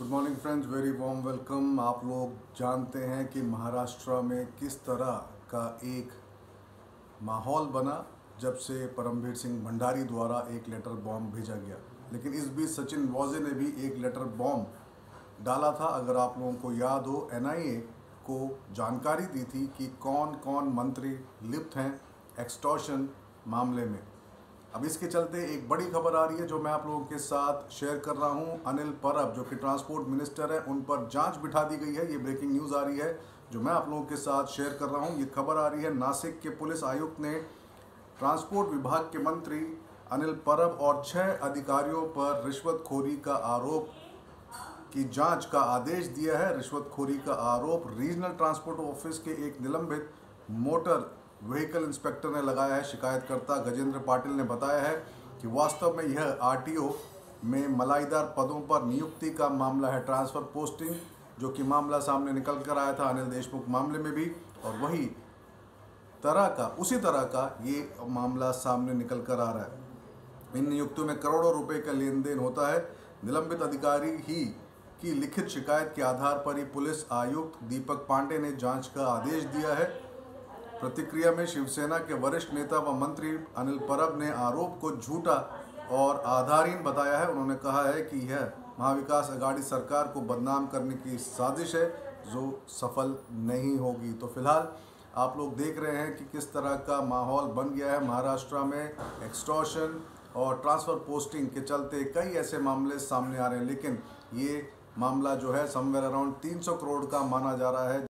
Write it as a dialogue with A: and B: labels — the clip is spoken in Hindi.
A: Good morning friends very warm welcome आप लोग जानते हैं कि महाराष्ट्र में किस तरह का एक माहौल बना जब से परमवीर सिंह भंडारी द्वारा एक लेटर बॉम्ब भेजा गया। लेकिन इस बीच सचिन वाजे ने भी एक लेटर बॉम्ब डाला था। अगर आप लोगों को याद हो एनआईए को जानकारी दी थी कि कौन कौन मंत्री लिप्त हैं एक्सटॉर्शन मामले में। अब इसके चलते एक बड़ी खबर आ रही है जो मैं आप लोगों के साथ शेयर कर रहा हूँ। अनिल परब, जो कि ट्रांसपोर्ट मिनिस्टर है, उन पर जाँच बिठा दी गई है। ये ब्रेकिंग न्यूज़ आ रही है, जो मैं आप लोगों के साथ शेयर कर रहा हूँ। ये खबर आ रही है नासिक के पुलिस आयुक्त ने ट्रांसपोर्ट विभाग के मंत्री अनिल परब और छह अधिकारियों पर रिश्वतखोरी का आरोप की जाँच का आदेश दिया है। रिश्वतखोरी का आरोप रीजनल ट्रांसपोर्ट ऑफ़िस के एक निलंबित मोटर व्हीकल इंस्पेक्टर ने लगाया है, शिकायतकर्ता गजेंद्र पाटिल ने बताया है कि वास्तव में यह आरटीओ में मलाईदार पदों पर नियुक्ति का मामला है। ट्रांसफ़र पोस्टिंग जो कि मामला सामने निकल कर आया था अनिल देशमुख मामले में भी, और वही तरह का, उसी तरह का ये मामला सामने निकल कर आ रहा है। इन नियुक्तियों में करोड़ों रुपए का लेन देन होता है। निलंबित अधिकारी ही की लिखित शिकायत के आधार पर ही पुलिस आयुक्त दीपक पांडे ने जाँच का आदेश दिया है। प्रतिक्रिया में शिवसेना के वरिष्ठ नेता व मंत्री अनिल परब ने आरोप को झूठा और आधारहीन बताया है। उन्होंने कहा है कि यह महाविकास अघाड़ी सरकार को बदनाम करने की साजिश है, जो सफल नहीं होगी। तो फ़िलहाल आप लोग देख रहे हैं कि किस तरह का माहौल बन गया है महाराष्ट्र में एक्सटॉर्शन और ट्रांसफ़र पोस्टिंग के चलते कई ऐसे मामले सामने आ रहे हैं। लेकिन ये मामला जो है समवेयर अराउंड 300 करोड़ का माना जा रहा है।